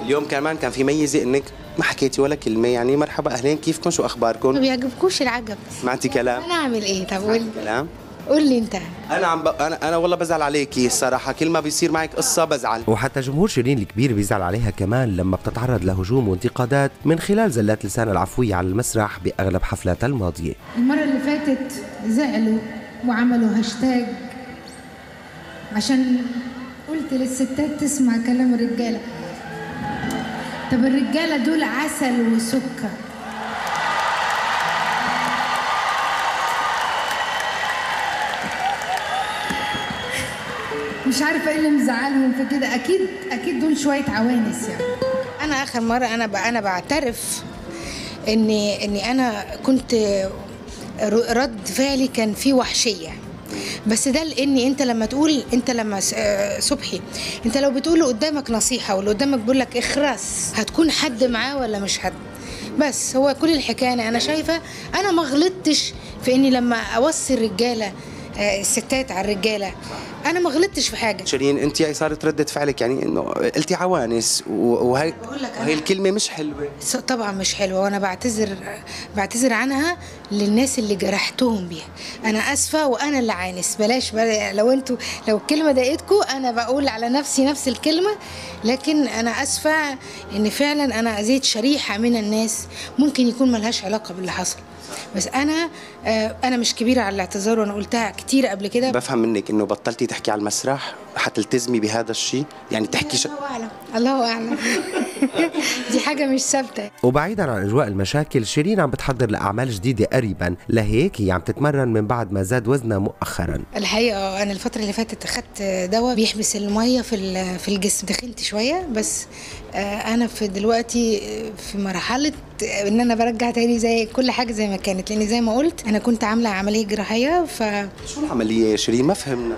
اليوم كمان كان في ميزة إنك ما حكيتي ولا كلمة يعني مرحبا أهلين كيفكم شو أخباركم؟ ما بيعجبكوش العجب ما عندي كلام؟ أنا إيه طب قولي كلام؟ قول لي انت. أنا عم ب... أنا أنا والله بزعل عليكي الصراحه كل ما بيصير معك قصة بزعل. وحتى جمهور شيرين الكبير بيزعل عليها كمان لما بتتعرض لهجوم وانتقادات من خلال زلات لسان العفوية على المسرح بأغلب حفلاتها الماضية. المرة اللي فاتت زعلوا وعملوا هاشتاج عشان قلت للستات تسمع كلام الرجالة. طب الرجالة دول عسل وسكر. مش عارفة إيه اللي مزعلهم في كده. أكيد أكيد دول شوية عوانس يعني. أنا آخر مرة أنا. أنا بعترف إني إني أنا كنت رد فعلي كان فيه وحشية. بس ده لإني أنت لما تقول أنت لما آه، صبحي أنت لو بتقول قدامك نصيحة واللي قدامك بيقول لك اخرس هتكون حد معاه ولا مش حد؟ بس هو كل الحكاية أنا شايفة أنا ما غلطتش في إني لما أوصي الرجالة الستات على الرجالة. أنا ما غلطتش في حاجة. شيرين أنت صارت ردة فعلك يعني إنه قلتي عوانس وهي وهي الكلمة مش حلوة. طبعا مش حلوة وأنا بعتذر بعتذر عنها للناس اللي جرحتهم بيها. أنا آسفة وأنا اللي عانس. بلاش بلا لو أنتوا لو الكلمة ضايقتكم أنا بقول على نفسي نفس الكلمة. لكن أنا آسفة إن فعلا أنا أذيت شريحة من الناس ممكن يكون ملهاش علاقة باللي حصل. بس أنا آه، أنا مش كبيرة على الاعتذار وأنا قلتها كتير. قبل كده. بفهم منك إنه بطلتي تحكي على المسرح حتلتزمي بهذا الشيء؟ يعني تحكي. الله أعلم. الله أعلم. دي حاجة مش ثابتة. وبعيدا عن إجواء المشاكل شيرين عم بتحضر لأعمال جديدة قريبا. لهيك هي عم تتمرن من بعد ما زاد وزنها مؤخرا. الحقيقة أنا الفترة اللي فاتت أخدت دواء بيحبس المية في ال- في الجسم. تخنت شوية بس آه، أنا في دلوقتي في مرحلة إن أنا برجع تاني زي كل حاجة زي ما كانت. لأن زي ما قلت أنا كنت عاملة عملية جراحية ف شو العملية يا شيرين؟ ما فهمنا.